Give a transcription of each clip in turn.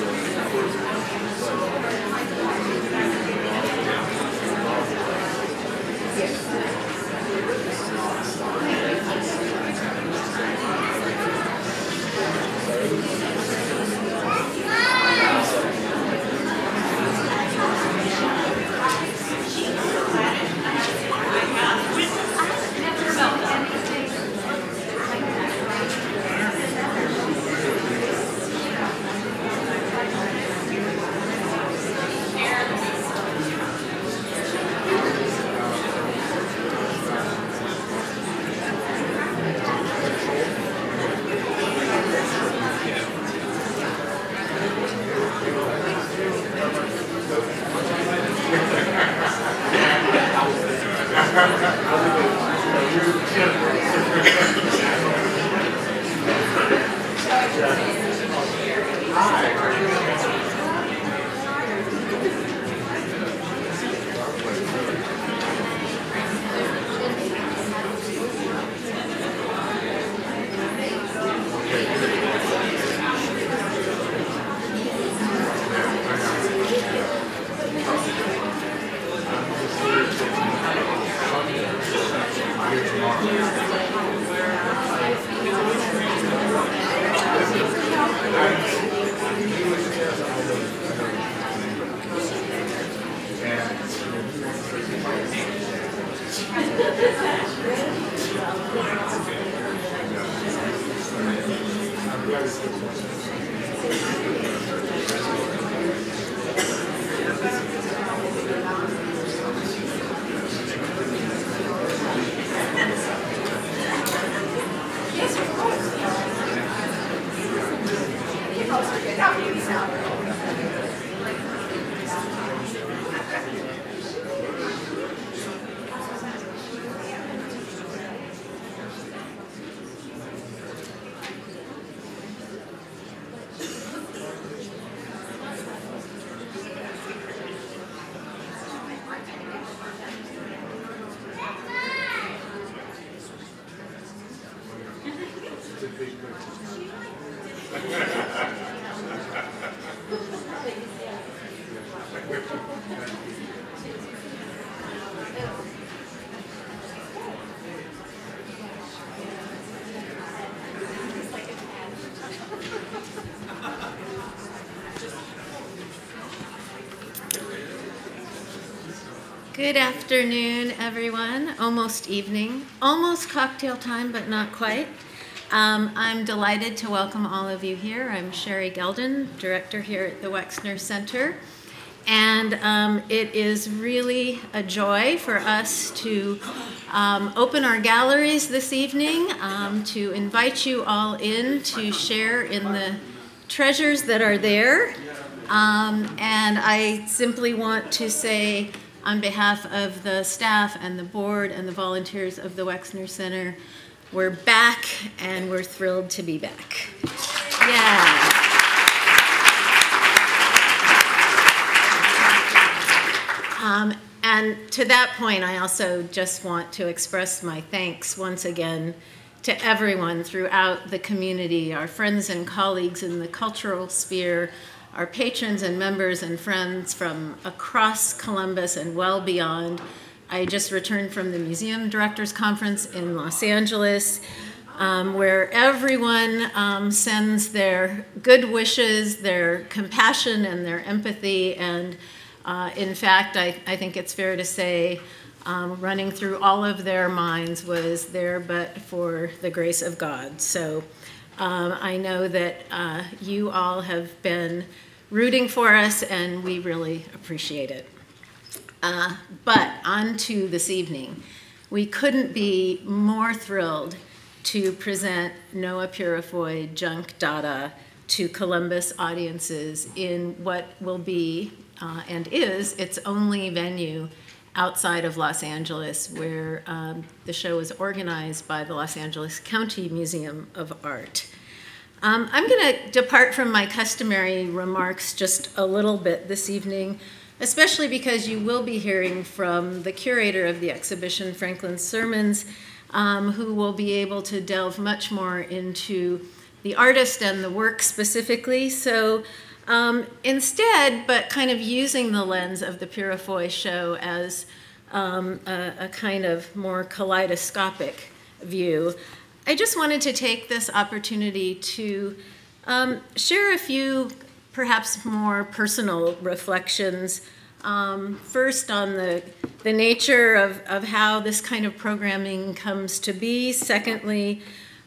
Thank Good afternoon, everyone. Almost evening, almost cocktail time, but not quite. Um, I'm delighted to welcome all of you here. I'm Sherry Geldin, director here at the Wexner Center. And um, it is really a joy for us to um, open our galleries this evening, um, to invite you all in to share in the treasures that are there. Um, and I simply want to say, on behalf of the staff and the board and the volunteers of the Wexner Center, we're back and we're thrilled to be back. Yeah. Um, and to that point, I also just want to express my thanks once again to everyone throughout the community, our friends and colleagues in the cultural sphere, our patrons and members and friends from across Columbus and well beyond. I just returned from the Museum Directors Conference in Los Angeles, um, where everyone um, sends their good wishes, their compassion, and their empathy. And uh, in fact, I, I, think it's fair to say, um, running through all of their minds was there but for the grace of God. So um, I know that uh, you all have been rooting for us, and we really appreciate it. Uh, but on to this evening. We couldn't be more thrilled to present Noah Purifoy Junk Dada to Columbus audiences in what will be uh, and is its only venue outside of Los Angeles, where um, the show is organized by the Los Angeles County Museum of Art. Um, I'm going to depart from my customary remarks just a little bit this evening, especially because you will be hearing from the curator of the exhibition, Franklin Sirmans, um, who will be able to delve much more into the artist and the work specifically. So um, instead, but kind of using the lens of the Purifoy show as um, a, a, kind of more kaleidoscopic view, I just wanted to take this opportunity to um, share a few perhaps more personal reflections. Um, first on the, the nature of, of how this kind of programming comes to be. Secondly,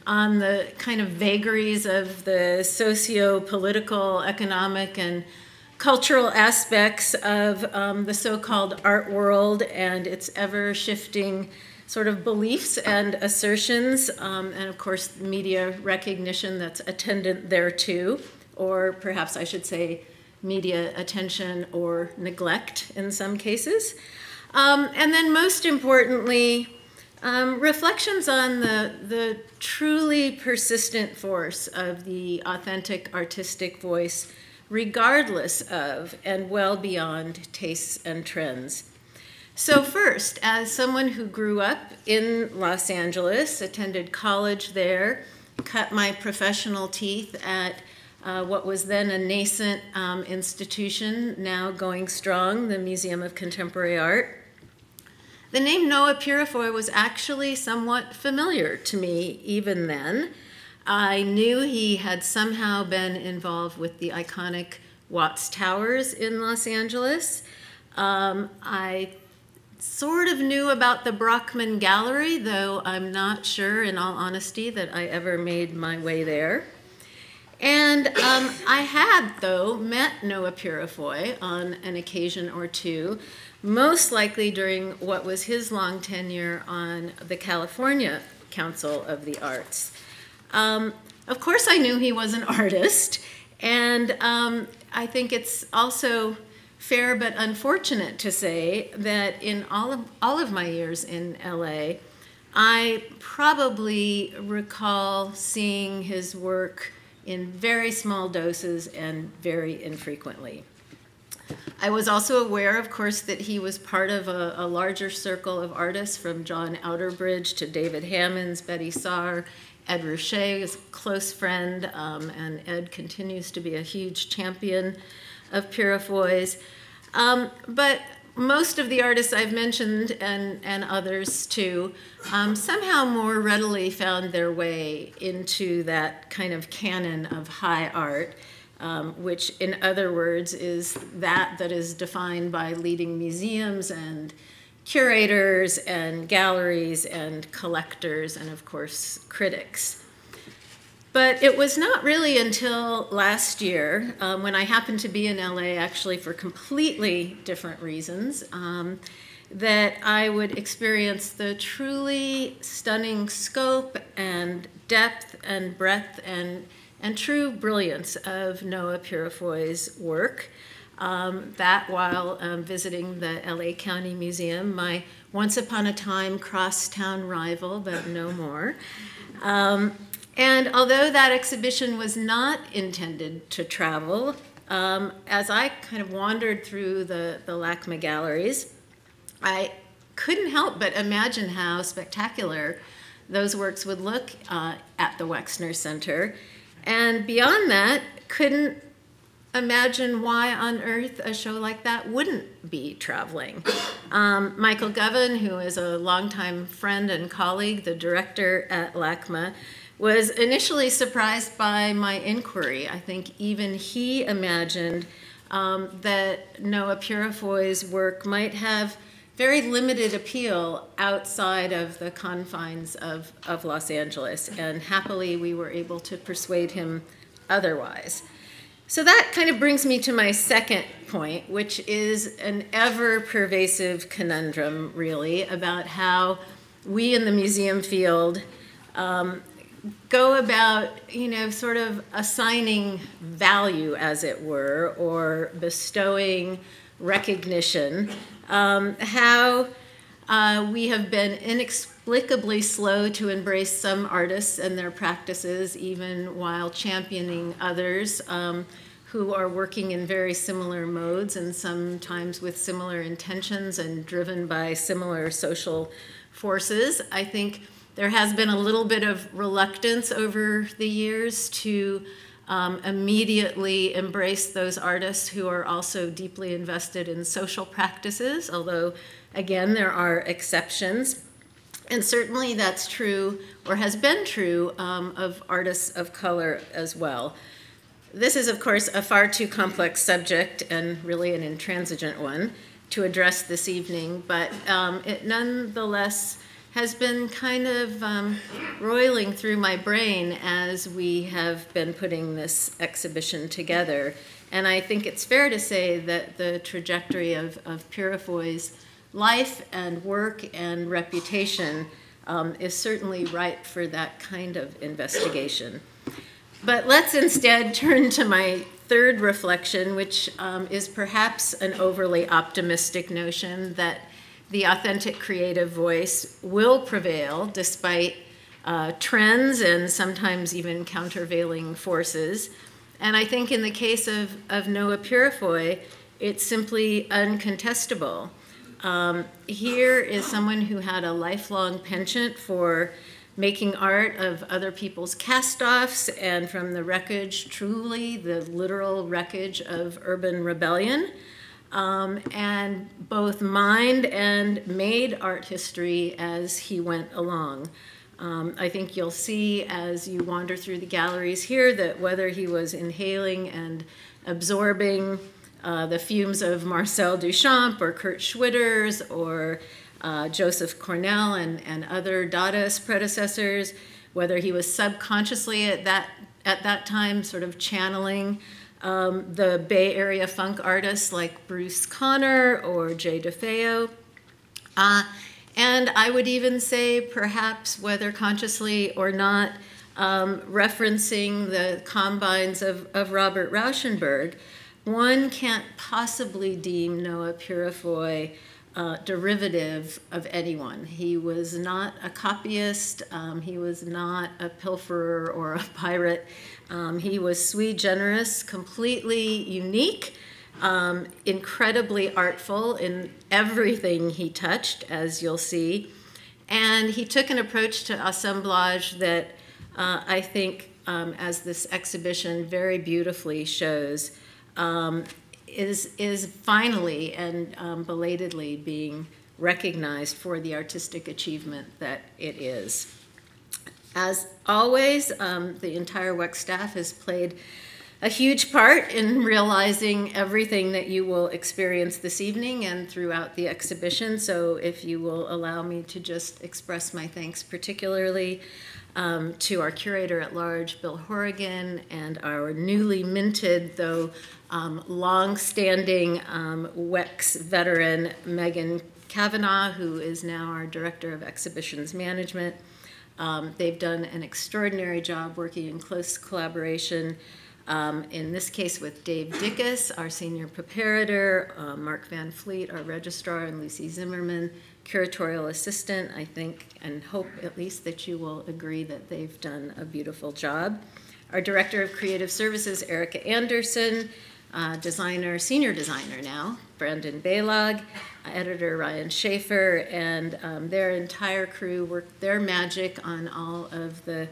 on the kind of vagaries of the socio-political, economic, and cultural aspects of um, the so-called art world and its ever-shifting sort of beliefs and assertions, um, and of course, media recognition that's attendant there too, or perhaps I should say media attention or neglect in some cases. Um, and then most importantly, Um, reflections on the, the truly persistent force of the authentic artistic voice, regardless of and well beyond tastes and trends. So, first, as someone who grew up in Los Angeles, attended college there, cut my professional teeth at uh, what was then a nascent um, institution, now going strong, the Museum of Contemporary Art. The name Noah Purifoy was actually somewhat familiar to me even then. I knew he had somehow been involved with the iconic Watts Towers in Los Angeles. Um, I sort of knew about the Brockman Gallery, though I'm not sure, in all honesty, that I ever made my way there. And um, I had, though, met Noah Purifoy on an occasion or two, most likely during what was his long tenure on the California Council of the Arts. Um, of course, I knew he was an artist, and um, I think it's also fair but unfortunate to say that in all of, all of my years in LA, I probably recall seeing his work in very small doses and very infrequently. I was also aware, of course, that he was part of a, a, larger circle of artists from John Outerbridge to David Hammons, Betty Saar, Ed Ruscha is a close friend, um, and Ed continues to be a huge champion of Purifoy's. Um, but most of the artists I've mentioned and, and others too um, somehow more readily found their way into that kind of canon of high art, um, which in other words is that that is defined by leading museums and curators and galleries and collectors and of course critics. But it was not really until last year, um, when I happened to be in LA actually for completely different reasons, um, that I would experience the truly stunning scope and depth and breadth and, and true brilliance of Noah Purifoy's work. Um, that while um, visiting the LA County Museum, my once upon a time crosstown rival, but no more. And although that exhibition was not intended to travel, um, as I kind of wandered through the, the LACMA galleries, I couldn't help but imagine how spectacular those works would look uh, at the Wexner Center. And beyond that, couldn't imagine why on earth a show like that wouldn't be traveling. Um, Michael Govan, who is a longtime friend and colleague, the director at LACMA, was initially surprised by my inquiry. I think even he imagined um, that Noah Purifoy's work might have very limited appeal outside of the confines of, of Los Angeles, and happily we were able to persuade him otherwise. So that kind of brings me to my second point, which is an ever pervasive conundrum, really, about how we in the museum field um, go about, you know, sort of assigning value, as it were, or bestowing recognition, um, how uh, we have been inexplicably slow to embrace some artists and their practices, even while championing others um, who are working in very similar modes and sometimes with similar intentions and driven by similar social forces. I think there has been a little bit of reluctance over the years to um, immediately embrace those artists who are also deeply invested in social practices, although, again, there are exceptions. And certainly that's true, or has been true, um, of artists of color as well. This is, of course, a far too complex subject and really an intransigent one to address this evening, but um, it nonetheless has been kind of um, roiling through my brain as we have been putting this exhibition together. And I think it's fair to say that the trajectory of, of Purifoy's life and work and reputation um, is certainly ripe for that kind of investigation. But let's instead turn to my third reflection, which um, is perhaps an overly optimistic notion that the authentic creative voice will prevail despite uh, trends and sometimes even countervailing forces. And I think in the case of, of Noah Purifoy, it's simply uncontestable. Um, here is someone who had a lifelong penchant for making art of other people's cast offs and from the wreckage, truly the literal wreckage of urban rebellion. Um, and both mined and made art history as he went along. Um, I think you'll see as you wander through the galleries here that whether he was inhaling and absorbing uh, the fumes of Marcel Duchamp or Kurt Schwitters or uh, Joseph Cornell and, and other Dadaist predecessors, whether he was subconsciously at that, at that time sort of channeling um, the Bay Area funk artists like Bruce Conner or Jay DeFeo. Uh, and I would even say, perhaps, whether consciously or not, um, referencing the combines of, of Robert Rauschenberg, one can't possibly deem Noah Purifoy uh, derivative of anyone. He was not a copyist, um, he was not a pilferer or a pirate. Um, he was sui generis, completely unique um, incredibly artful in everything he touched, as you'll see. And he took an approach to assemblage that uh, I think, um, as this exhibition very beautifully shows, um, is, is finally and um, belatedly being recognized for the artistic achievement that it is. As always, um, the entire WEX staff has played a huge part in realizing everything that you will experience this evening and throughout the exhibition. So if you will allow me to just express my thanks particularly um, to our curator at large, Bill Horrigan, and our newly minted, though um, long-standing um, WEX veteran, Megan Kavanaugh, who is now our Director of Exhibitions Management. Um, they've done an extraordinary job working in close collaboration um, in this case with Dave Dickus, our senior preparator, uh, Mark Van Fleet, our registrar, and Lucy Zimmerman, curatorial assistant. I think and hope at least that you will agree that they've done a beautiful job. Our director of creative services, Erica Anderson, uh, designer, senior designer now, Brandon Baylog, editor Ryan Schaefer, and um, their entire crew worked their magic on all of the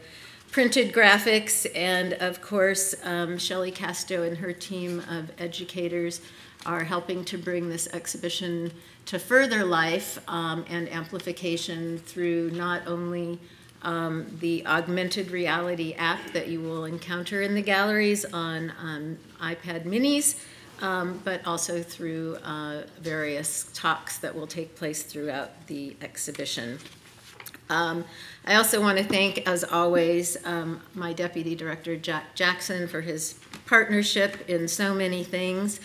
printed graphics, and of course, um, Shelley Casto and her team of educators are helping to bring this exhibition to further life um, and amplification through not only um, the augmented reality app that you will encounter in the galleries on um, iPad minis, um, but also through uh, various talks that will take place throughout the exhibition. Um, I also want to thank, as always, um, my Deputy Director Jack Jackson for his partnership in so many things.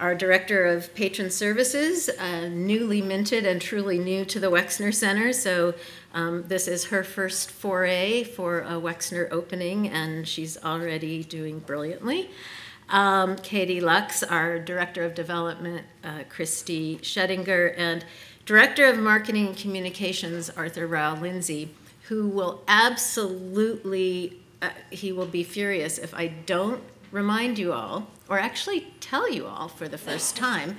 Our Director of Patron Services, uh, newly minted and truly new to the Wexner Center, so um, this is her first foray for a Wexner opening, and she's already doing brilliantly. Um, Katie Lux, our Director of Development, uh, Christy Schettinger, and Director of Marketing and Communications, Arthur Rao Lindsay who will absolutely, uh, he will be furious if I don't remind you all, or actually tell you all for the first time,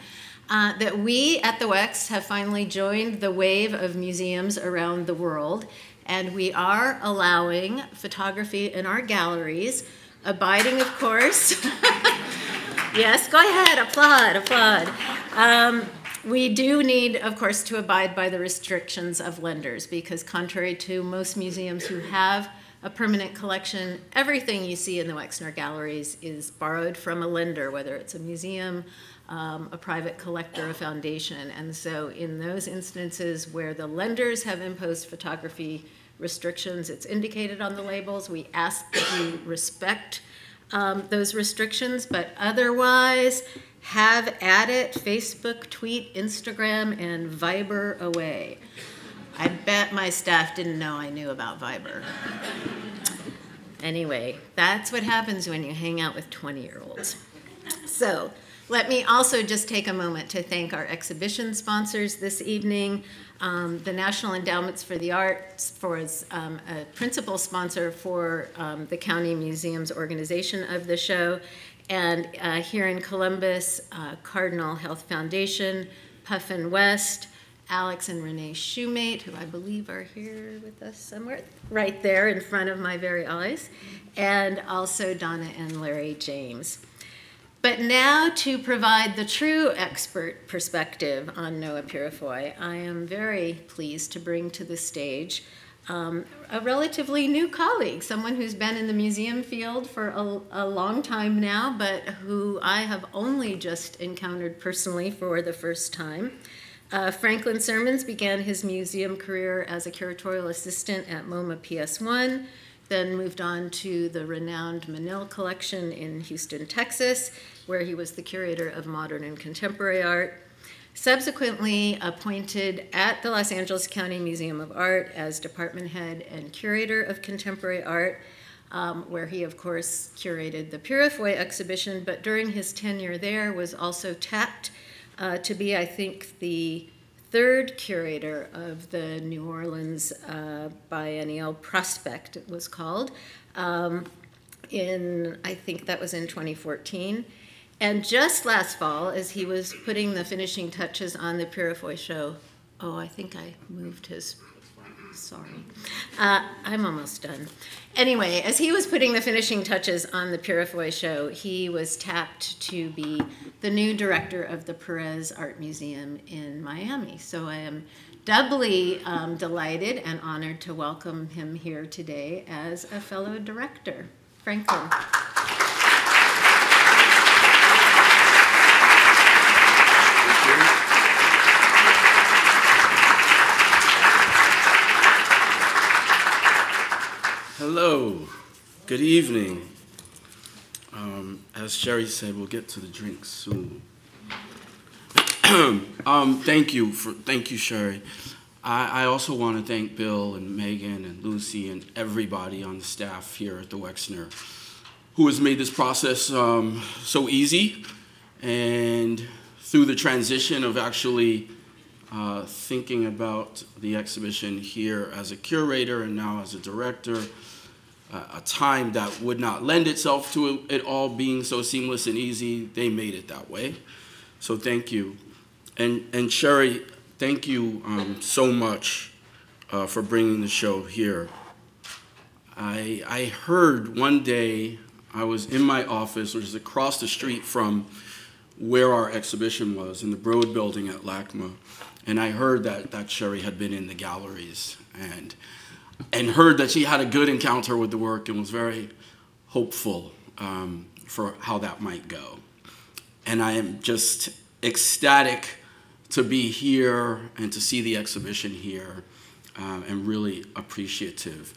uh, that we at the WEX have finally joined the wave of museums around the world, and we are allowing photography in our galleries, abiding, of course. yes, go ahead, applaud, applaud. Um, we do need, of course, to abide by the restrictions of lenders because, contrary to most museums who have a permanent collection, everything you see in the Wexner galleries is borrowed from a lender, whether it's a museum, um, a private collector, a foundation. And so, in those instances where the lenders have imposed photography restrictions, it's indicated on the labels. We ask that you respect um, those restrictions, but otherwise, have at it, Facebook, tweet, Instagram, and Viber away. I bet my staff didn't know I knew about Viber. Anyway, that's what happens when you hang out with 20 year olds. So, let me also just take a moment to thank our exhibition sponsors this evening. Um, the National Endowments for the Arts for as um, a principal sponsor for um, the County Museum's organization of the show. And uh, here in Columbus, uh, Cardinal Health Foundation, Puffin West, Alex and Renee Shoemate, who I believe are here with us somewhere, right there in front of my very eyes, and also Donna and Larry James. But now to provide the true expert perspective on Noah Purifoy, I am very pleased to bring to the stage um, a relatively new colleague, someone who's been in the museum field for a, a, long time now, but who I have only just encountered personally for the first time. Uh, Franklin Sirmans began his museum career as a curatorial assistant at MoMA PS1, then moved on to the renowned Menil Collection in Houston, Texas, where he was the curator of modern and contemporary art. Subsequently appointed at the Los Angeles County Museum of Art as department head and curator of contemporary art, um, where he, of course, curated the Purifoy exhibition, but during his tenure there was also tapped uh, to be, I think, the third curator of the New Orleans uh, Biennial Prospect, it was called, um, in, I think that was in 2014. And just last fall, as he was putting the finishing touches on the Purifoy show, oh, I think I moved his, sorry. Uh, I'm almost done. Anyway, as he was putting the finishing touches on the Purifoy show, he was tapped to be the new director of the Perez Art Museum in Miami. So I am doubly um, delighted and honored to welcome him here today as a fellow director. Franklin. Hello, good evening. Um, as Sherry said, we'll get to the drinks soon. um, thank you for thank you, Sherry. I, I also want to thank Bill and Megan and Lucy and everybody on the staff here at the Wexner who has made this process um, so easy and through the transition of actually uh, thinking about the exhibition here as a curator and now as a director a time that would not lend itself to it all being so seamless and easy, they made it that way. So thank you. And, and Sherry, thank you um, so much uh, for bringing the show here. I, I heard one day, I was in my office, which is across the street from where our exhibition was, in the Broad building at LACMA, and I heard that, that Sherry had been in the galleries. And and heard that she had a good encounter with the work and was very hopeful um, for how that might go. And I am just ecstatic to be here and to see the exhibition here um, and really appreciative.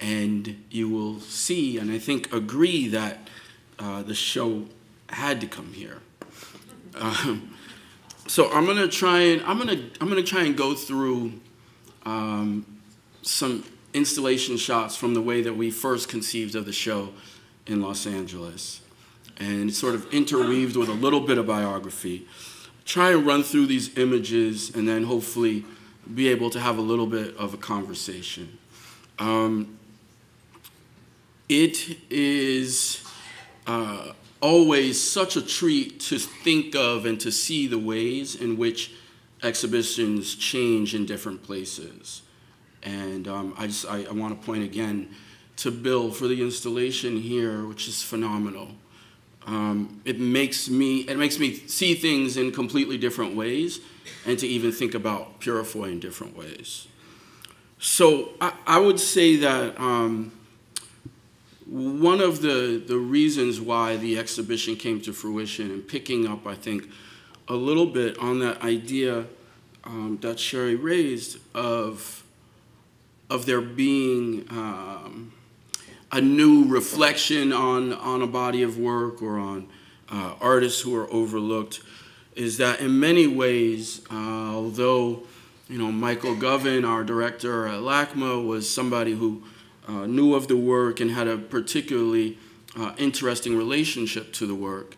And you will see, and I think agree, that uh, the show had to come here. Um, so I'm gonna try and I'm gonna I'm gonna try and go through um, some installation shots from the way that we first conceived of the show in Los Angeles. And sort of interweaved with a little bit of biography. Try and run through these images and then hopefully be able to have a little bit of a conversation. Um, it is uh, always such a treat to think of and to see the ways in which exhibitions change in different places. And um, I just I, I want to point again to Bill for the installation here, which is phenomenal. Um, it makes me it makes me see things in completely different ways, and to even think about Purifoy in different ways. So I, I would say that um, one of the the reasons why the exhibition came to fruition and picking up, I think, a little bit on that idea um, that Sherry raised of of there being um, a new reflection on, on a body of work or on uh, artists who are overlooked is that in many ways, uh, although you know Michael Govan, our director at LACMA, was somebody who uh, knew of the work and had a particularly uh, interesting relationship to the work,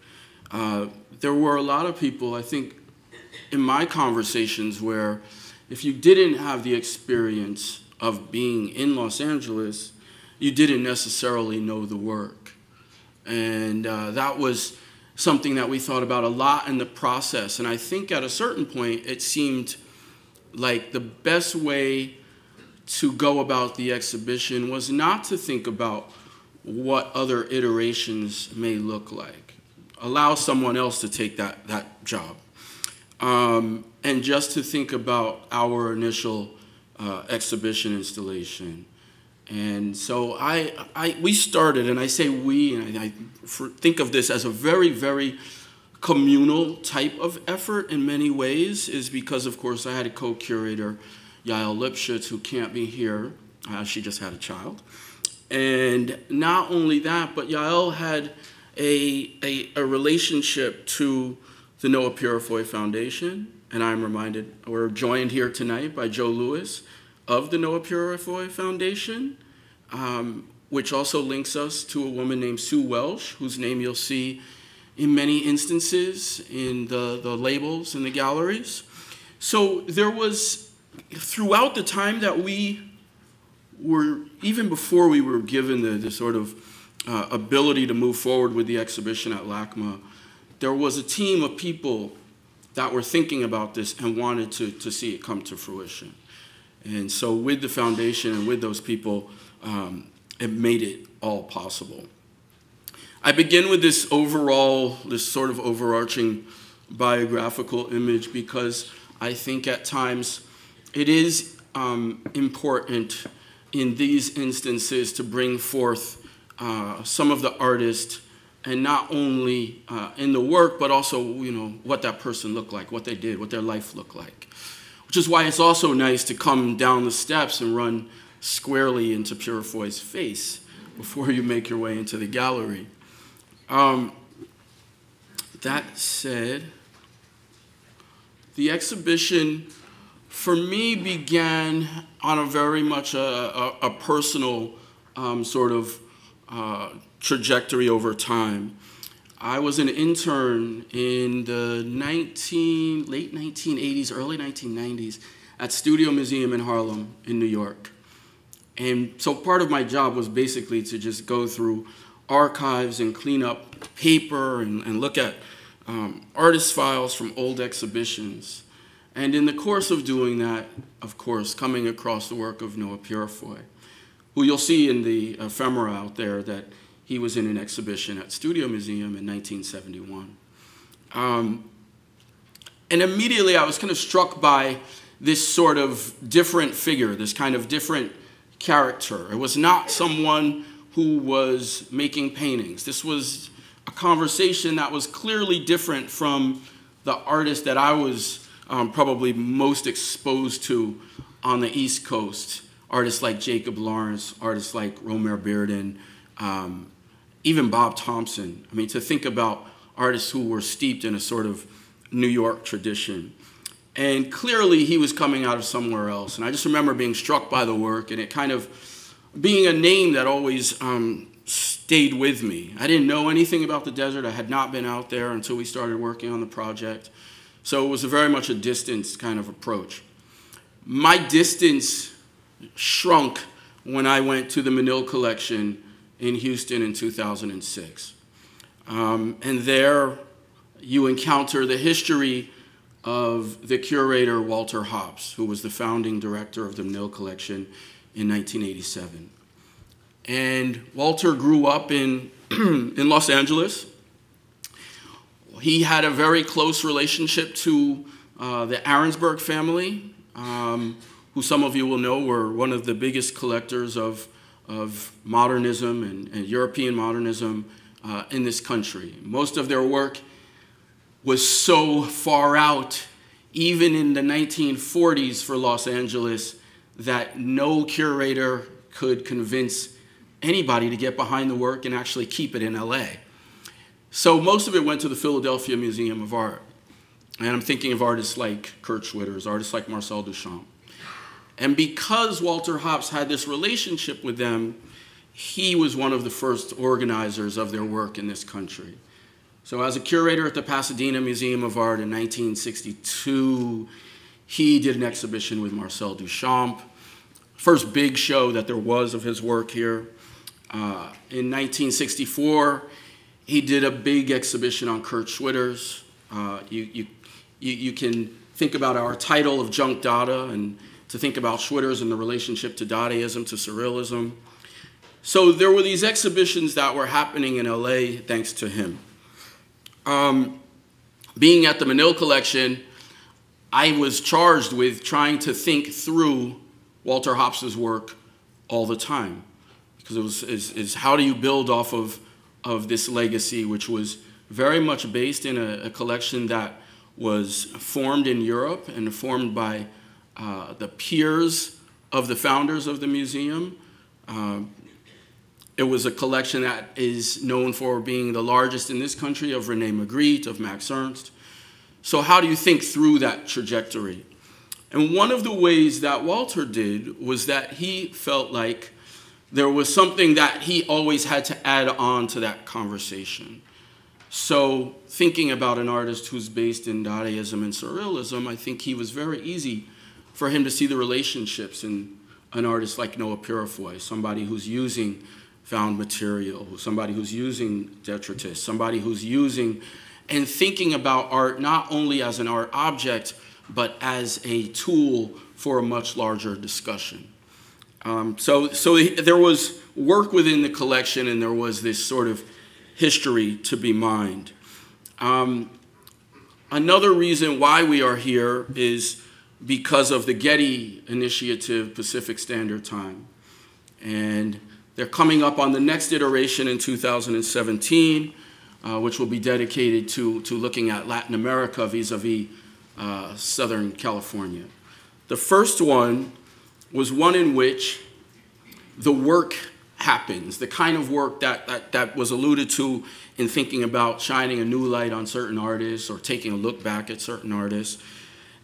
uh, there were a lot of people, I think, in my conversations where if you didn't have the experience of being in Los Angeles, you didn't necessarily know the work. And uh, that was something that we thought about a lot in the process. And I think at a certain point, it seemed like the best way to go about the exhibition was not to think about what other iterations may look like. Allow someone else to take that, that job. Um, and just to think about our initial uh, exhibition installation. And so I, I, we started, and I say we, and I, I think of this as a very, very communal type of effort in many ways, is because, of course, I had a co-curator, Yael Lipschutz, who can't be here. Uh, she just had a child. And not only that, but Yael had a, a, a relationship to the Noah Purifoy Foundation. And I'm reminded, we're joined here tonight by Joe Lewis of the Noah Purifoy Foundation, um, which also links us to a woman named Sue Welsh, whose name you'll see in many instances in the, the labels in the galleries. So there was, throughout the time that we were, even before we were given the, the sort of uh, ability to move forward with the exhibition at LACMA, there was a team of people that were thinking about this and wanted to, to see it come to fruition. And so with the foundation and with those people, um, it made it all possible. I begin with this overall, this sort of overarching biographical image because I think at times it is um, important in these instances to bring forth uh, some of the artists and not only uh, in the work, but also, you know, what that person looked like, what they did, what their life looked like. Which is why it's also nice to come down the steps and run squarely into Purifoy's face before you make your way into the gallery. Um, that said, the exhibition for me began on a very much a, a, a personal um, sort of uh, trajectory over time. I was an intern in the 19, late 1980s, early 1990s at Studio Museum in Harlem in New York. And so part of my job was basically to just go through archives and clean up paper and, and look at um, artist files from old exhibitions. And in the course of doing that, of course, coming across the work of Noah Purifoy, who you'll see in the ephemera out there that he was in an exhibition at Studio Museum in 1971. Um, and immediately I was kind of struck by this sort of different figure, this kind of different character. It was not someone who was making paintings. This was a conversation that was clearly different from the artist that I was um, probably most exposed to on the East Coast. Artists like Jacob Lawrence, artists like Romare Bearden, um, even Bob Thompson. I mean, to think about artists who were steeped in a sort of New York tradition. And clearly he was coming out of somewhere else. And I just remember being struck by the work and it kind of being a name that always um, stayed with me. I didn't know anything about the desert. I had not been out there until we started working on the project. So it was a very much a distance kind of approach. My distance shrunk when I went to the Menil collection in Houston in 2006. Um, and there you encounter the history of the curator Walter Hopps, who was the founding director of the Menil Collection in 1987. And Walter grew up in, in Los Angeles. He had a very close relationship to uh, the Arensberg family, um, who some of you will know were one of the biggest collectors of of modernism and, and European modernism uh, in this country. Most of their work was so far out, even in the 1940s for Los Angeles, that no curator could convince anybody to get behind the work and actually keep it in LA. So most of it went to the Philadelphia Museum of Art. And I'm thinking of artists like Kurt Schwitters, artists like Marcel Duchamp. And because Walter Hopps had this relationship with them, he was one of the first organizers of their work in this country. So, as a curator at the Pasadena Museum of Art in 1962, he did an exhibition with Marcel Duchamp, first big show that there was of his work here. Uh, in 1964, he did a big exhibition on Kurt Schwitters. Uh, you, you, you, you can think about our title of Junk Dada and to think about Schwitters and the relationship to Dadaism, to Surrealism. So there were these exhibitions that were happening in LA thanks to him. Um, being at the Menil collection, I was charged with trying to think through Walter Hopps's work all the time. Because it was is, is how do you build off of, of this legacy, which was very much based in a, a collection that was formed in Europe and formed by uh, the peers of the founders of the museum. Uh, it was a collection that is known for being the largest in this country of Rene Magritte, of Max Ernst. So, how do you think through that trajectory? And one of the ways that Walter did was that he felt like there was something that he always had to add on to that conversation. So, thinking about an artist who's based in Dadaism and Surrealism, I think he was very easy for him to see the relationships in an artist like Noah Purifoy, somebody who's using found material, somebody who's using detritus, somebody who's using and thinking about art not only as an art object, but as a tool for a much larger discussion. Um, so, so there was work within the collection, and there was this sort of history to be mined. Um, another reason why we are here is because of the Getty Initiative Pacific Standard Time. And they're coming up on the next iteration in 2017, uh, which will be dedicated to, to looking at Latin America vis-a-vis uh, Southern California. The first one was one in which the work happens, the kind of work that, that, that was alluded to in thinking about shining a new light on certain artists or taking a look back at certain artists.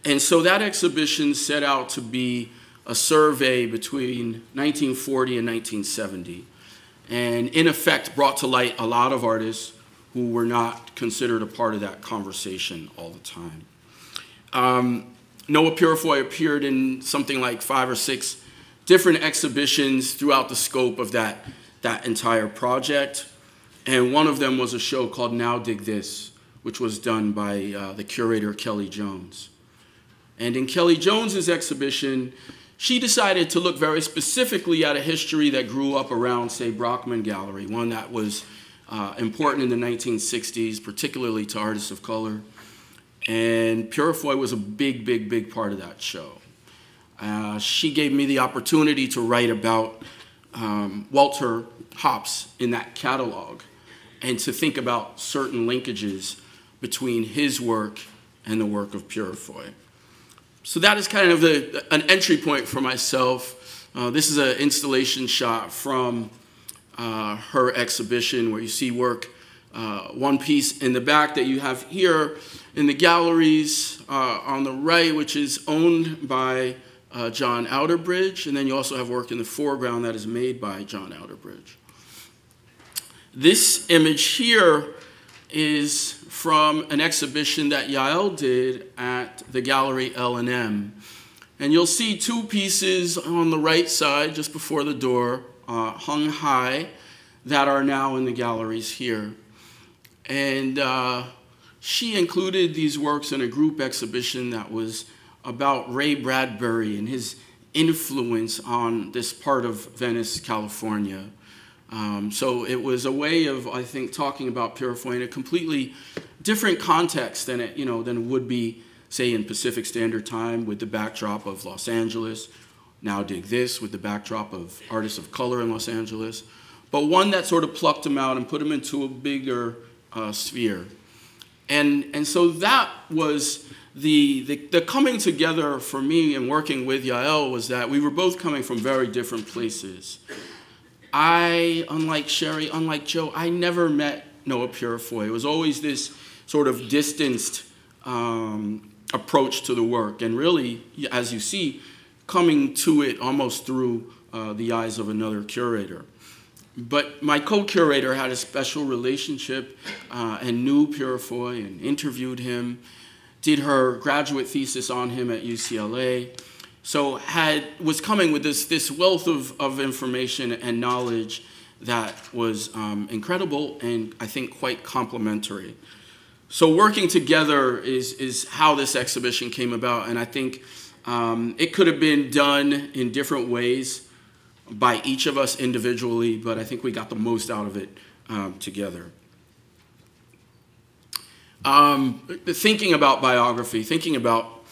And so that exhibition set out to be a survey between 1940 and 1970, and in effect brought to light a lot of artists who were not considered a part of that conversation all the time. Um, Noah Purifoy appeared in something like five or six different exhibitions throughout the scope of that, that entire project. And one of them was a show called Now Dig This, which was done by uh, the curator Kelly Jones. And in Kelly Jones's exhibition, she decided to look very specifically at a history that grew up around, say, Brockman Gallery, one that was uh, important in the 1960s, particularly to artists of color. And Purifoy was a big, big, big part of that show. Uh, she gave me the opportunity to write about um, Walter Hopps in that catalog and to think about certain linkages between his work and the work of Purifoy. So that is kind of the, an entry point for myself. Uh, this is an installation shot from uh, her exhibition where you see work, uh, one piece in the back that you have here in the galleries uh, on the right, which is owned by uh, John Outterbridge, and then you also have work in the foreground that is made by John Outterbridge. This image here is from an exhibition that Yael did at the gallery L&M. And you'll see two pieces on the right side, just before the door, uh, hung high, that are now in the galleries here. And uh, she included these works in a group exhibition that was about Ray Bradbury and his influence on this part of Venice, California. Um, so it was a way of, I think, talking about Purifoy in a completely different context than it, you know, than it would be, say, in Pacific Standard Time with the backdrop of Los Angeles. Now dig this with the backdrop of artists of color in Los Angeles, but one that sort of plucked them out and put them into a bigger uh, sphere. And, and so that was the, the, the, coming together for me and working with Yael was that we were both coming from very different places. I, unlike Sherry, unlike Joe, I never met Noah Purifoy. It was always this sort of distanced um, approach to the work, and really, as you see, coming to it almost through uh, the eyes of another curator. but my co-curator had a special relationship uh, and knew Purifoy and interviewed him, did her graduate thesis on him at UCLA. So had was coming with this this wealth of, of information and knowledge that was um, incredible and I think quite complimentary. So working together is is how this exhibition came about, and I think um, it could have been done in different ways by each of us individually, but I think we got the most out of it um, together. Um, thinking about biography, thinking about,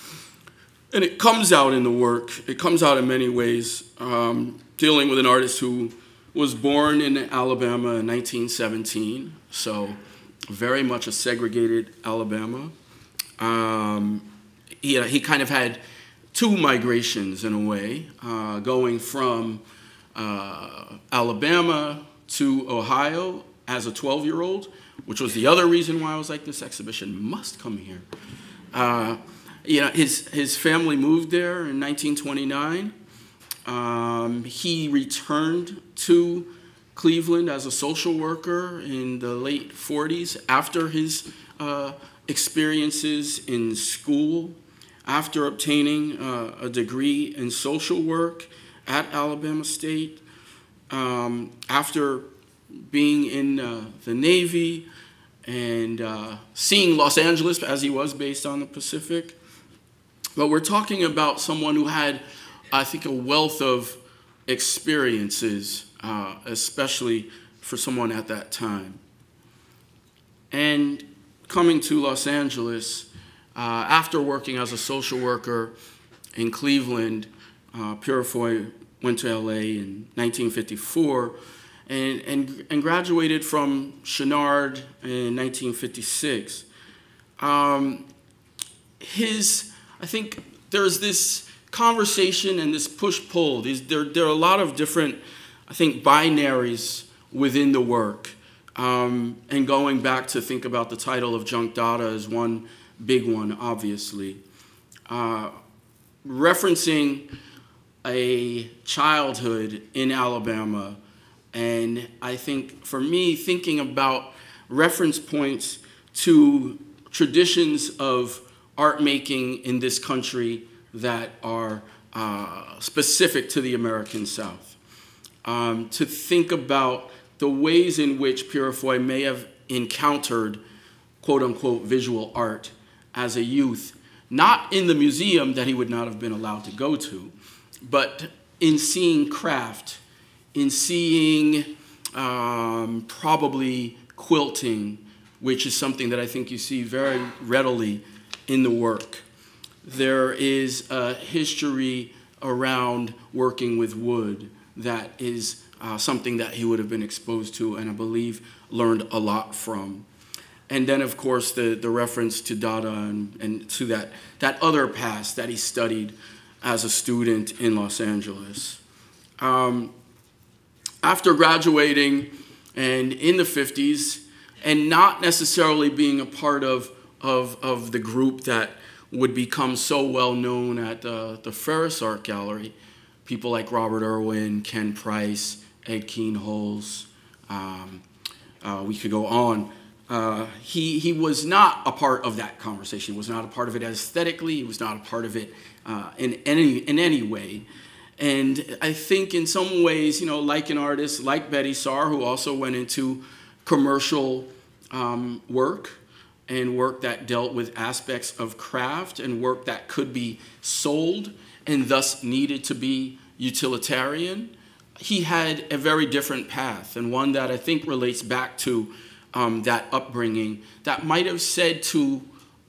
and it comes out in the work, it comes out in many ways, um, dealing with an artist who was born in Alabama in 1917, so very much a segregated Alabama. Um, he, he kind of had two migrations in a way, uh, going from uh, Alabama to Ohio as a 12 year old, which was the other reason why I was like, this exhibition must come here. Uh, you know, his, his family moved there in 1929. Um, he returned to Cleveland as a social worker in the late 40s after his uh, experiences in school, after obtaining uh, a degree in social work at Alabama State. Um, after being in uh, the Navy and uh, seeing Los Angeles as he was based on the Pacific. But we're talking about someone who had, I think, a wealth of experiences, uh, especially for someone at that time. And coming to Los Angeles, uh, after working as a social worker in Cleveland, uh, Purifoy went to LA in 1954 and, and, and graduated from Chouinard in 1956. Um, his, I think there's this conversation and this push-pull. There, there are a lot of different, I think, binaries within the work. Um, and going back to think about the title of Junk Dada is one big one, obviously. Uh, referencing a childhood in Alabama. And I think for me, thinking about reference points to traditions of art making in this country that are uh, specific to the American South. Um, to think about the ways in which Purifoy may have encountered quote unquote visual art as a youth, not in the museum that he would not have been allowed to go to, but in seeing craft, in seeing um, probably quilting, which is something that I think you see very readily in the work. There is a history around working with wood that is uh, something that he would have been exposed to and I believe learned a lot from. And then, of course, the, the reference to Dada and, and to that, that other past that he studied as a student in Los Angeles. Um, after graduating and in the 50s, and not necessarily being a part of, of, of the group that would become so well known at the, the Ferus Art Gallery, people like Robert Irwin, Ken Price, Ed Kienholz, um, uh, we could go on. Uh, he, he was not a part of that conversation. He was not a part of it aesthetically. He was not a part of it uh, in, any, in any way. And I think in some ways, you know, like an artist like Betty Saar, who also went into commercial um, work and work that dealt with aspects of craft and work that could be sold and thus needed to be utilitarian, he had a very different path and one that I think relates back to um, that upbringing that might have said to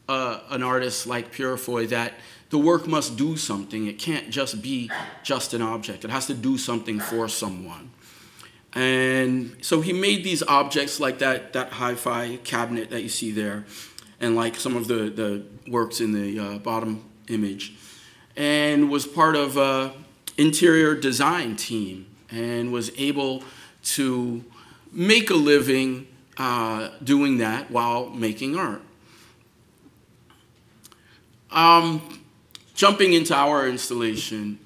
uh, an artist like Purifoy that the work must do something. It can't just be just an object. It has to do something for someone. And so he made these objects like that, that hi-fi cabinet that you see there, and like some of the, the works in the uh, bottom image, and was part of an interior design team and was able to make a living uh, doing that while making art. Um, jumping into our installation,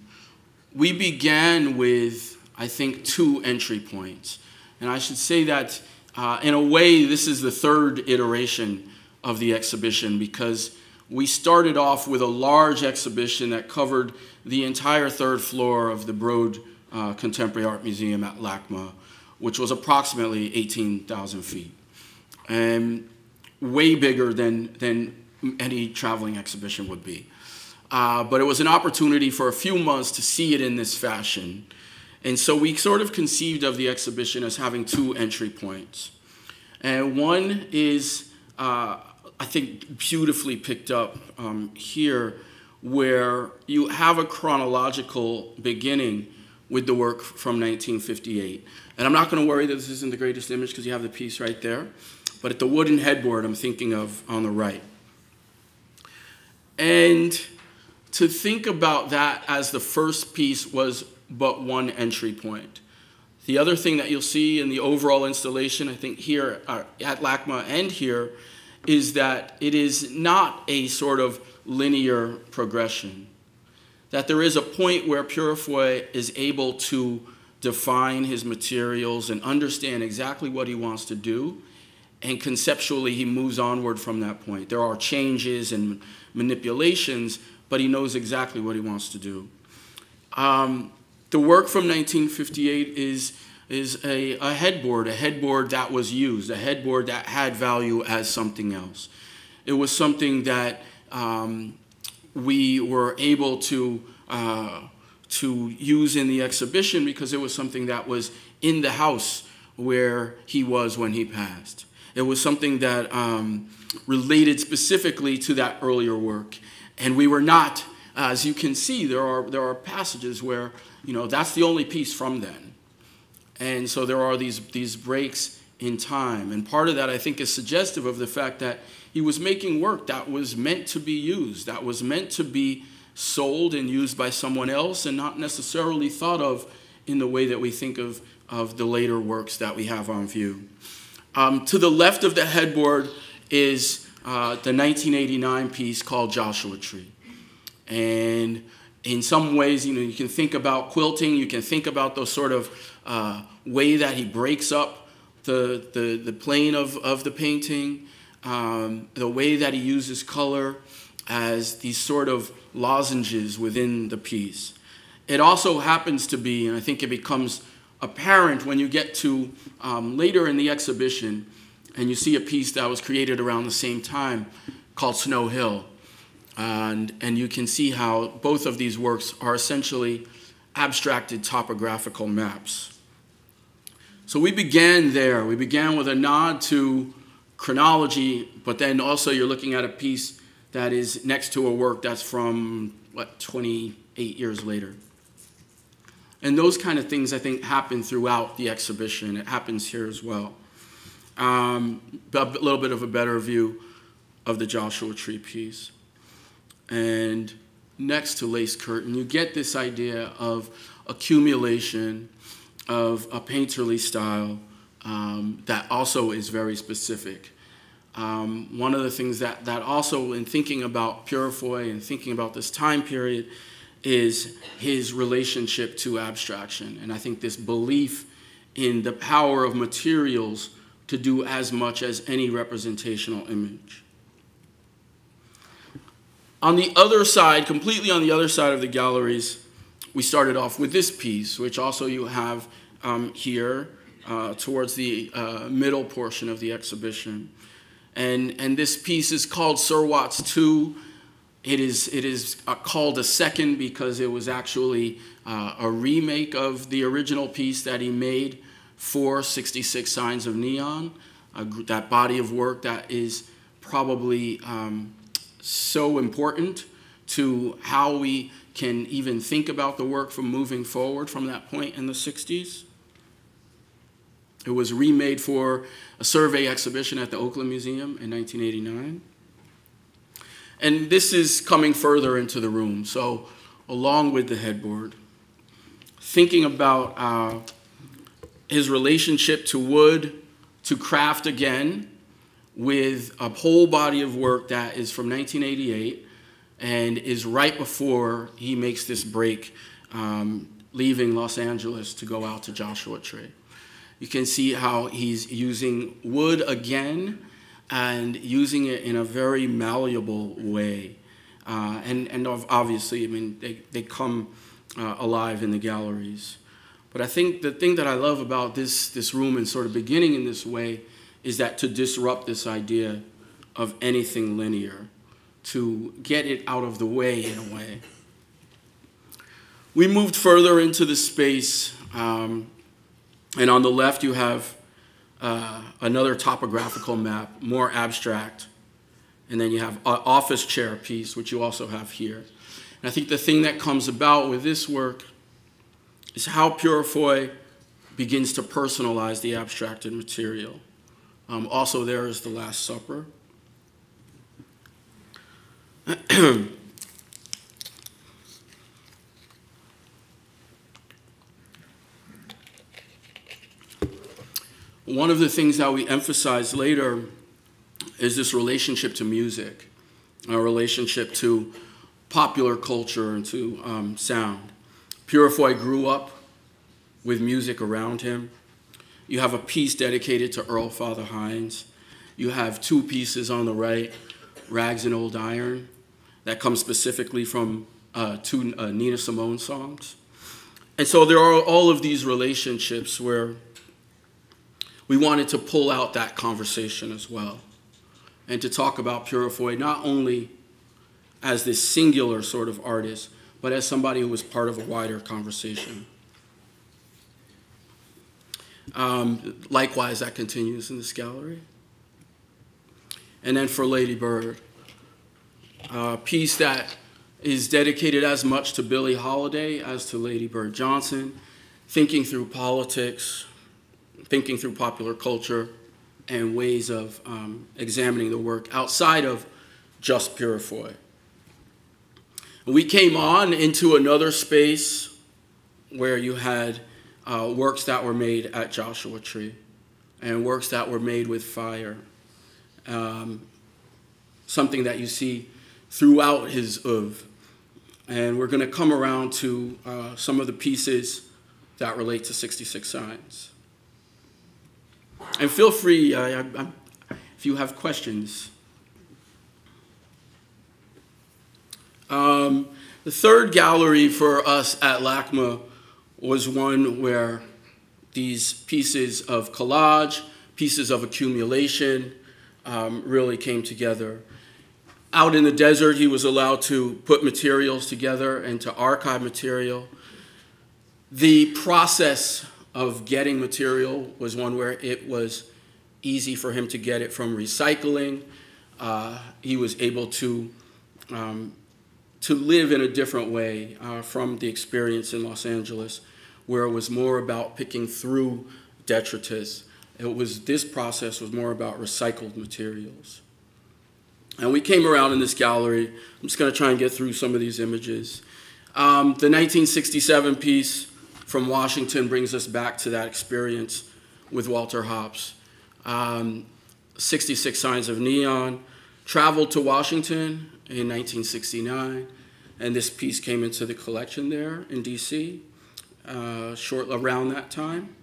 we began with, I think, two entry points. And I should say that uh, in a way, this is the third iteration of the exhibition because we started off with a large exhibition that covered the entire third floor of the Broad uh, Contemporary Art Museum at LACMA, which was approximately 18,000 feet, and way bigger than, than any traveling exhibition would be. Uh, but it was an opportunity for a few months to see it in this fashion. And so we sort of conceived of the exhibition as having two entry points. And one is, uh, I think, beautifully picked up um, here, where you have a chronological beginning with the work from 1958. And I'm not going to worry that this isn't the greatest image because you have the piece right there. But at the wooden headboard I'm thinking of on the right. And to think about that as the first piece was but one entry point. The other thing that you'll see in the overall installation, I think here uh, at LACMA and here, is that it is not a sort of linear progression. That there is a point where Purifoy is able to define his materials and understand exactly what he wants to do, and conceptually he moves onward from that point. There are changes and manipulations, but he knows exactly what he wants to do. Um, the work from 1958 is, is a, a headboard, a headboard that was used, a headboard that had value as something else. It was something that um, we were able to, uh, to use in the exhibition because it was something that was in the house where he was when he passed. It was something that um, related specifically to that earlier work. And we were not, as you can see, there are, there are passages where, you know, that's the only piece from then. And so there are these, these breaks in time. And part of that, I think, is suggestive of the fact that he was making work that was meant to be used, that was meant to be sold and used by someone else, and not necessarily thought of in the way that we think of, of the later works that we have on view. Um, to the left of the headboard is uh, the 1989 piece called Joshua Tree. And in some ways, you know, you can think about quilting, you can think about those sort of uh, way that he breaks up the, the, the plane of, of the painting, um, the way that he uses color as these sort of lozenges within the piece. It also happens to be, and I think it becomes apparent when you get to um, later in the exhibition, and you see a piece that was created around the same time called Snow Hill. And, and you can see how both of these works are essentially abstracted topographical maps. So we began there. We began with a nod to chronology, but then also you're looking at a piece that is next to a work that's from, what, 28 years later. And those kind of things, I think, happen throughout the exhibition. It happens here as well um, a little bit of a better view of the Joshua Tree piece. And next to Lace Curtain, you get this idea of accumulation of a painterly style um, that also is very specific. Um, one of the things that, that also, in thinking about Purifoy and thinking about this time period, is his relationship to abstraction. And I think this belief in the power of materials to do as much as any representational image. On the other side, completely on the other side of the galleries, we started off with this piece, which also you have um, here uh, towards the uh, middle portion of the exhibition. And, and this piece is called Sir Watts 2. It is, it is uh, called a second because it was actually uh, a remake of the original piece that he made for 66 Signs of Neon, that body of work that is probably um, so important to how we can even think about the work from moving forward from that point in the 60s. It was remade for a survey exhibition at the Oakland Museum in 1989. And this is coming further into the room. So, along with the headboard, thinking about uh, his relationship to wood, to craft again, with a whole body of work that is from 1988 and is right before he makes this break, um, leaving Los Angeles to go out to Joshua Tree. You can see how he's using wood again and using it in a very malleable way. Uh, and, and obviously, I mean, they, they come uh, alive in the galleries. But I think the thing that I love about this, this room and sort of beginning in this way is that to disrupt this idea of anything linear, to get it out of the way in a way. We moved further into the space, um, and on the left you have uh, another topographical map, more abstract, and then you have an office chair piece, which you also have here. And I think the thing that comes about with this work is how Purifoy begins to personalize the abstracted material. Um, also, there is the Last Supper. One of the things that we emphasize later is this relationship to music, a relationship to popular culture and to um, sound. Purifoy grew up with music around him. You have a piece dedicated to Earl Father Hines. You have two pieces on the right, Rags and Old Iron, that come specifically from uh, two uh, Nina Simone songs. And so there are all of these relationships where we wanted to pull out that conversation as well and to talk about Purifoy not only as this singular sort of artist, but as somebody who was part of a wider conversation. Um, likewise, that continues in this gallery. And then for Lady Bird, a piece that is dedicated as much to Billie Holiday as to Lady Bird Johnson, thinking through politics, thinking through popular culture, and ways of um, examining the work outside of just Purifoy. We came on into another space where you had uh, works that were made at Joshua Tree and works that were made with fire. Um, something that you see throughout his oeuvre. And we're going to come around to uh, some of the pieces that relate to 66 Signs. And feel free, uh, if you have questions. Um, the third gallery for us at LACMA was one where these pieces of collage, pieces of accumulation, um, really came together. Out in the desert, he was allowed to put materials together and to archive material. The process of getting material was one where it was easy for him to get it from recycling. Uh, he was able to um, to live in a different way uh, from the experience in Los Angeles, where it was more about picking through detritus. It was this process was more about recycled materials. And we came around in this gallery. I'm just going to try and get through some of these images. Um, the 1967 piece from Washington brings us back to that experience with Walter Hopps. Um, 66 Signs of Neon, traveled to Washington in 1969, and this piece came into the collection there in DC uh, short around that time.